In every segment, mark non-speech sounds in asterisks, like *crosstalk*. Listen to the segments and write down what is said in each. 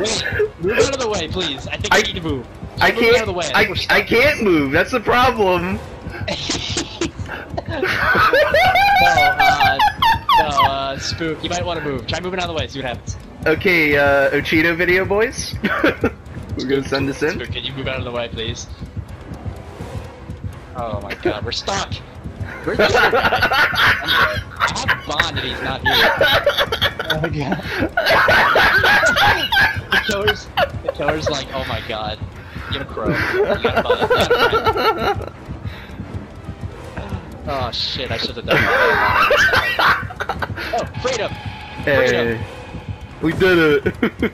wait, wait, move out of the way, please. I think I- need to move. I Move out of can't. the way. I, think we're stuck. I can't move. That's the problem. no, *laughs* *laughs* uh, no, uh, Spook, you might want to move. Try moving out of the way, see what happens. okay, uh, Ochido video boys. *laughs* We're gonna send this in. Spook, can you move out of the way, please? Oh my god, we're stuck! Where's? I have Bond and he's not here. Oh my god. the killer's, the killer's like, oh my god. Get a crow. You gotta buy it. You gotta buy it. Oh shit, I should have done that. Oh, freedom! Hey, we did it. *laughs*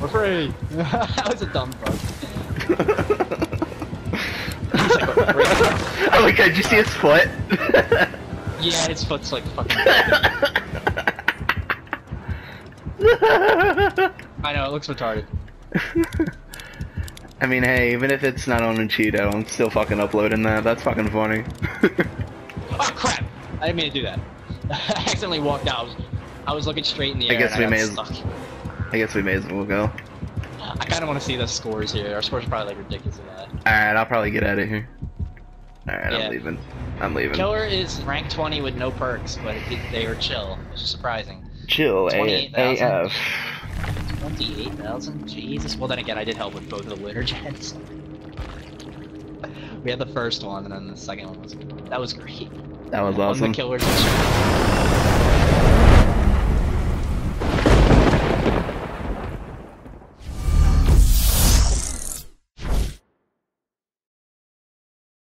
We're free! that was a dumb *laughs* fuck. He's *laughs* like, "We're free." oh my god, did you see his foot? *laughs* Yeah, his foot's like fucking. *laughs* I know, it looks retarded. I mean, hey, even if it's not on Ochido, I'm still fucking uploading that. That's fucking funny. Oh crap! I didn't mean to do that. I accidentally walked out. I was, I was looking straight in the I air. guess we got may as- stuck. I guess we may as well go. I kind of want to see the scores here. Our scores are probably like ridiculous in that. Alright, I'll probably get out of here. Alright, Yeah. I'm leaving. I'm leaving. Killer is rank 20 with no perks, but it, they are chill, which is surprising. Chill, A- 28,000. AF. 28,000? Jesus. Well, then again, I did help with both of the winter *laughs* jets. we had the first one, and then the second one was that was great. That was awesome. the killers.